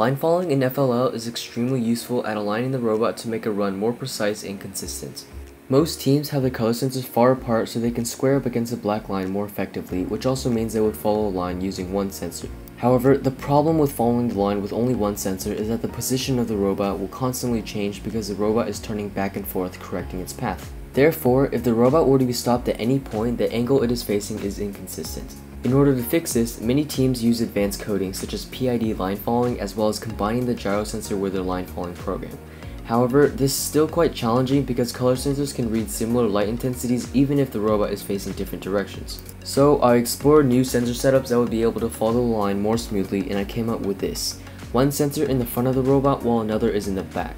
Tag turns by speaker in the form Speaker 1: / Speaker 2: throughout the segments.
Speaker 1: Line following in FLL is extremely useful at aligning the robot to make a run more precise and consistent. Most teams have their color sensors far apart so they can square up against a black line more effectively, which also means they would follow a line using one sensor. However, the problem with following the line with only one sensor is that the position of the robot will constantly change because the robot is turning back and forth correcting its path. Therefore, if the robot were to be stopped at any point, the angle it is facing is inconsistent. In order to fix this, many teams use advanced coding such as PID line following as well as combining the gyro sensor with their line following program. However, this is still quite challenging because color sensors can read similar light intensities even if the robot is facing different directions. So I explored new sensor setups that would be able to follow the line more smoothly and I came up with this. One sensor in the front of the robot while another is in the back.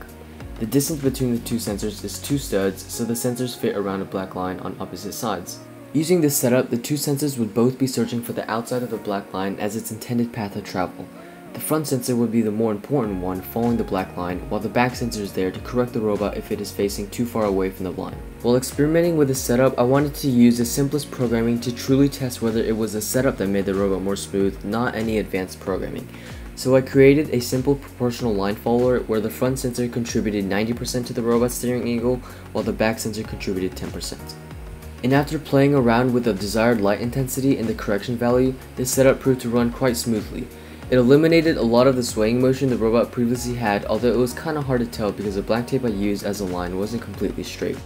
Speaker 1: The distance between the two sensors is two studs so the sensors fit around a black line on opposite sides. Using this setup, the two sensors would both be searching for the outside of the black line as its intended path of travel. The front sensor would be the more important one following the black line, while the back sensor is there to correct the robot if it is facing too far away from the line. While experimenting with this setup, I wanted to use the simplest programming to truly test whether it was the setup that made the robot more smooth, not any advanced programming. So I created a simple proportional line follower where the front sensor contributed 90% to the robot's steering angle, while the back sensor contributed 10%. And after playing around with the desired light intensity and the correction value, this setup proved to run quite smoothly. It eliminated a lot of the swaying motion the robot previously had, although it was kinda hard to tell because the black tape I used as a line wasn't completely straight.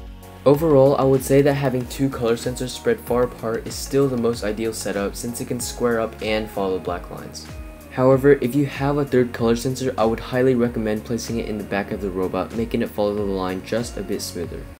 Speaker 1: Overall, I would say that having two color sensors spread far apart is still the most ideal setup since it can square up and follow black lines. However, if you have a third color sensor, I would highly recommend placing it in the back of the robot, making it follow the line just a bit smoother.